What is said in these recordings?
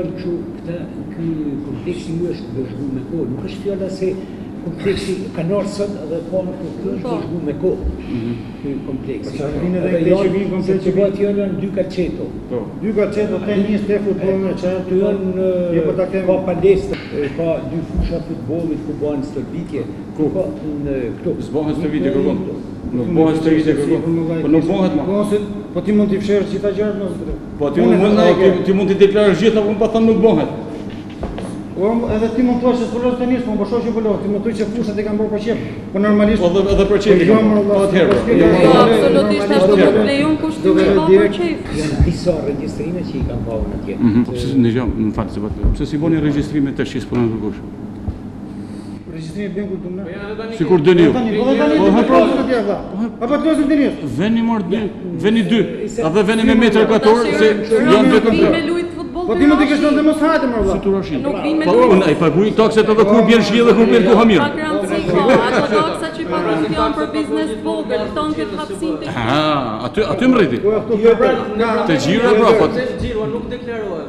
fjallë që këta këtë kompleksi ju është bërshgu me kohë, nuk është fjallë asë kompleksi ka nërë dhe po në të të po. është bërshgu me kohë kompleksi. kompleksin. Po, Përshar, vinë edhe këtë që jo, vinë kompleksi? Se që bëhet jëllë në dy ka po. Dy ka qëto, të një së të futbolën e qëtë? Të jënë ka palestë, ka dy fusha futbolit ku bëhen stërbitje, ku bëhen stërbitje, ku bëhen stërbitje, bëhen Nuk bëhet të ishte kështu. Po nuk bëhet më. po ti mund të fshërsh çita gjë në drejt. Po ti mund të ti mund të deklarosh gjithë apo më po thon nuk bëhet. Po edhe ti mund të thuash se folos tani, po më shoh që folos, ti më thuaj që fushat e kanë bërë për çep. Po normalisht. Po edhe edhe për çep. Po, jo, po atëherë. Jo, jo, jo, jo, absolutisht ashtu nuk lejon kush të bëjë për çep. Janë të thotë disa regjistrime që i kanë bërë atje. Po pse ne në fakt se po pse si bëni regjistrime tash që s'punon Si dëniu. Apo do tani. Apo do tani. Apo do tani. Apo do tani. Apo do tani. Apo do tani. Veni mërë dhe veni do a dhe veni me metrë do tani. Apo do tani. Apo do tani. Apo do tani. Apo dhe tani. Apo do dhe Apo do tani. Apo do tani. Apo do tani. Apo do tani. ku do tani. Apo do tani. Apo do tani. Apo do tani. Apo do tani. Apo do tani. Apo do tani. Apo do tani. Apo do tani. Apo do tani.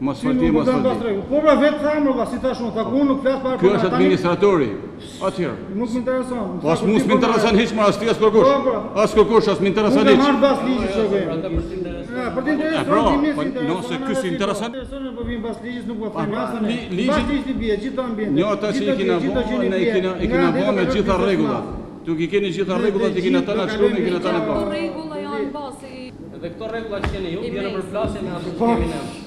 Mos fati mos fati. Po pra vetë tha mëva, si thashun, unë, ku nuk flas para. Ky po është administratori. Atje. Nuk më intereson. Po as mos më po intereson hiç më as ti as kokush. Po, as kokush as më intereson hiç. Ne marr bas ligjit çogë. Po jo, për interes. Po për interes. Po Po nëse ky si intereson. Ne po vim bas ligjit nuk po them as ne. Ligj i bie gjithë ambientin. Jo ata që i kena vënë, ne i kena i kena vënë me gjitha rregullat. Ju i keni gjitha rregullat, i keni ata na shkruan, i keni ata na bën. Rregullat janë basi. Dhe këto rregulla që keni ju, janë për plasje me atë që keni ne.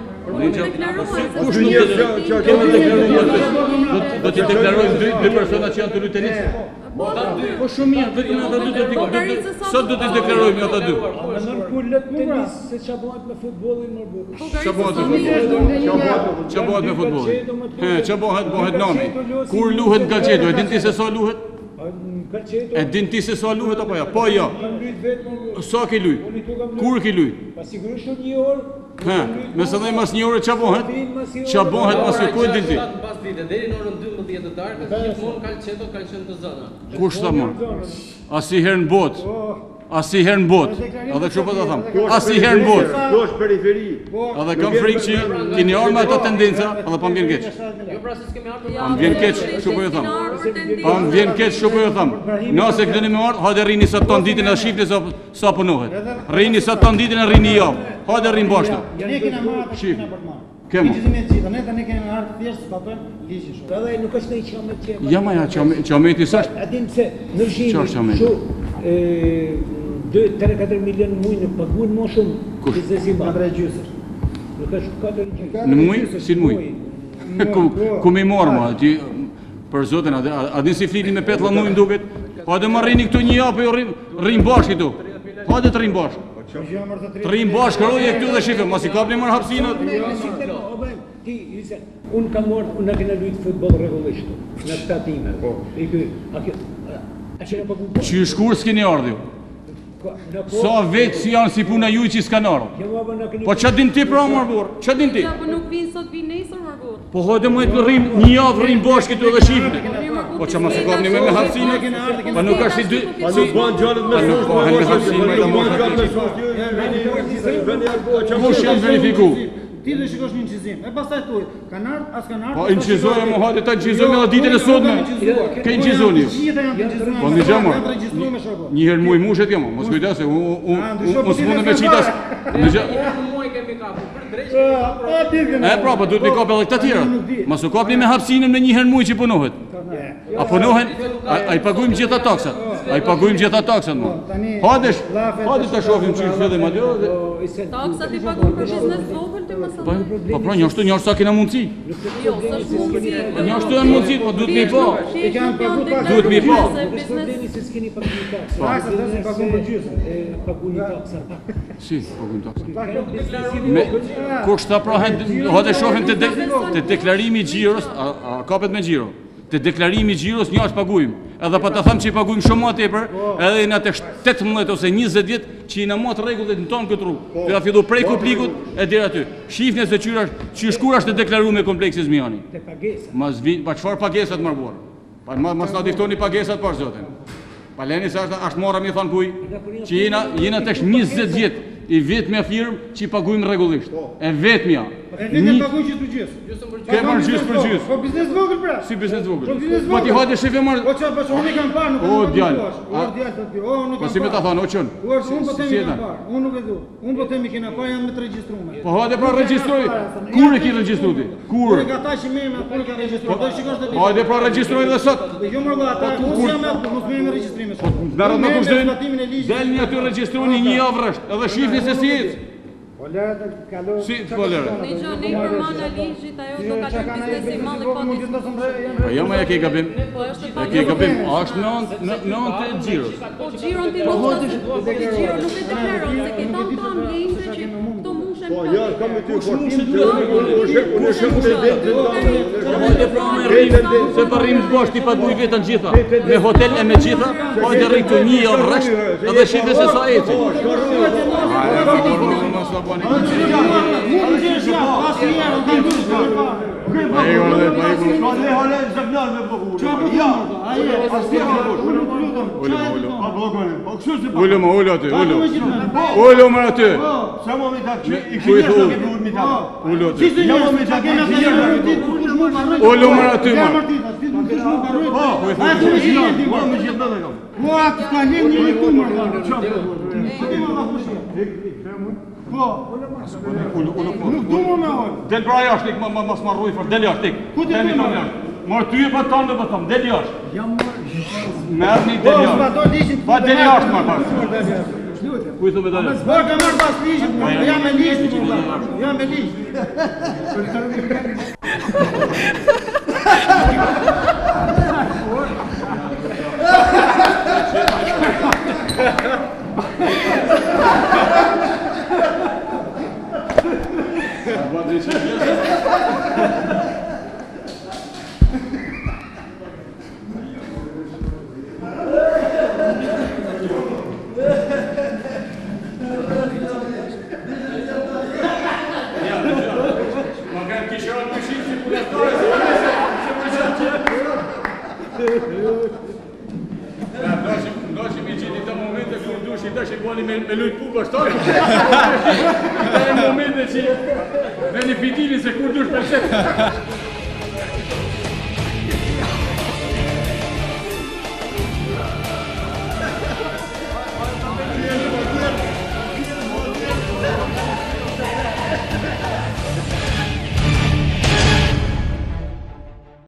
Po Kush njerëz që kanë deklaruar? Do të deklarojnë dy dy persona që janë të lutënisë. Po shumë mirë, po, po, vetëm ata dy do të deklarojnë. Sa do të deklarojmë ata dy? Mendon ku lutënisë se çfarë bëhet me futbollin më bukur. Çfarë bëhet me futbollin? Çfarë bëhet me bëhet bëhet nami? Kur luhet gaxhetu? E dinti se sa luhet? E din ti se sa luhet apo jo? Po jo. Sa ki luj? Kur ki luj? Pa sigurisht një orë. Ha, më sonë mas një orë çfarë bëhet? Çfarë bëhet pas kujt ditë? Pas ditës deri në orën 12 të darkës, gjithmonë kalçeto kanë qenë në zonë. Kushta më. Asnjëherë në botë. Oh. Asi her në bot, edhe që po të thamë, asi her në bot, po. edhe kam frikë që ki orë me ato tendenca, edhe pa po më vjen keqë. Jo, pra, pa po më vjen keqë, që po të thamë, pa më vjen keqë, që po të thamë, Nëse këtë një me orë, hajde rini sa të në ditin e sa punohet, rini sa të në ditin e rini i avë, hajde rini bashkë. Shifti. Këmë? Këmë? Këmë? Këmë? Këmë? Këmë? Këmë? Këmë? Këmë? Këmë? Këmë? Këmë? 2-3-4 milion mujë në pagun më shumë Kështë Në regjusër Nuk është 4 gjusër Në mujë? Si në mujë? Ku i po. morë ma? Për zotën, a din si flitin me petla mujë në duket? Pa po dhe më rrini këtu një apë, jo rrinë bashkë këtu Pa po dhe të rrinë bashkë Të rrinë bashkë, kërruj e këtu dhe shifë Masi për një mërë hapsinat Unë ka morë, unë në këna lujtë futbol regullishtu Në këta time A që në pëgun? shkurë ardhjo? Sa vetë si janë si punë e juj që i skanarë Po që din ti pra mërgur? Që din ti? Jo, po nuk vinë sot vinë nesër së Po hojde më e të rrimë një javë rrimë bashkë këtu dhe shifënë Po që më se kapë një me me hapsime Po nuk ka i dy Po nuk ka shi dy Po nuk ka shi Po nuk ka shi dy Po Po nuk Po nuk Po nuk Ti do shikosh një incizim. E pastaj tuaj, kanë art, as kanë art. Po incizojë mu hajde ta incizojmë jo, edhe ditën e sotme. Ke një Po më po, jam. Një herë muj mushet kemo, mos kujtas se unë unë unë s'mund të me kapu. Po, po, E pra, po duhet të po, kopë edhe këta po, tjerë. Mos u kopni me hapsinën në një herë mujë që punohet. A punohen, jo, jo, ai i gjithë ato taksat. A i pagujmë gjitha taksat mu. Hadesh, hadesh të shofim që i fjede ma dhe. Taksat i pagujmë për biznes vogël të më sëpër. Pa po, po, pra, një është të një është të kena mundësi. Jo, së është mundësi. Një është të mundësi, po duhet mi po. pa. Duhet mi pa. Taksat të gjithë. taksat. taksat. Si, paguim taksat. Me, kur shtë të hadesh shofim të deklarimi gjirës, a kapet me gjirës të deklarimi gjirës një është pagujmë, edhe pa të thamë që i pagujmë shumë atë e për, po. edhe i në atë 18 ose 20 vjetë që i në matë regullet në tonë këtë rrugë, dhe a fjidu prej kuplikut po. e dira ty. Shifnë se që shkura është të deklaru me kompleksis mjani. Të Pa qëfar pagesat mërbuar? Pa mësë në diktoni pagesat për zotin. Pa leni se është mora mi thonë kuj, që i në të 20 vjetë i vetë me firmë që i pagujmë regullisht. Po. E vetë E një ka paguajë të gjithë. Jo se mbërgjë. Ke marrë për gjithë. Po biznes vogël pra. Si biznes vogël. Po biznes vogël. Po ti hajde shefë marr. O po, çfarë po shoni kam parë nuk. O djal. O djal të tiro nuk. Po si më ta thon o çon. Po si më ta Unë nuk e di. Unë po themi kena pa janë me të regjistruar. Po hajde pra regjistroj. Kur e ke regjistruar ti? Kur? Ne gata që më me apo ka regjistruar. Po, do shikosh të bëj. Hajde pra regjistroj edhe sot. Jo më vë ata. Unë jam me mos po, më me regjistrimin. Na rrotë kushtojnë. Dalni aty regjistroni një javë rreth. Edhe shifni se si. Si të volerë? Një që një përmanda ligjit ajo të kalëm biznesi më dhe kodis Po jo me e kej gabim E kej gabim, a është në onë të gjirës Po gjirën të i të Gjirën nuk e të se kej tanë një të që këto mushe më të gjirë të të të të Se për të bashkë t'i pa duj vetën gjitha Me hotel e me gjitha Po e rritu një e rrështë Në dhe e sa eci do bëni. Mund të ja, pas herë do të bësh. Po e gjorë dhe e gjorë. Po le hale zgjnal me bukurë. Ja, ai është pas një herë. Ulo, ulo. Pa Po si pa? Ulo, ulo ti, ulo. Ulo më aty. Po, Sa më ta të bëj po. po më ta. Ulo më ta atë një më aty. aty. Si do të shkoj një ditë më më gjithë ka Ti më lafosh. Ek, ek, Po. Nuk du më me orë. Delë pra jashtë ikë, mos më rrujë, del jashtë ikë. Ku ti du më me orë? Mërë ty e për tonë dhe për po tonë, jashtë. Jam mërë, Mërë një delë po, jashtë. Pa del jashtë mërë. Delë jashtë mërë. Ku i thume dhe jashtë? Mërë ka mërë pas lishë, mërë po, jam me lishë. Jam me lishë. ha ha ha e lujtë pupë është tërë. Këta e momente që dhe një fitili se kur dush përse.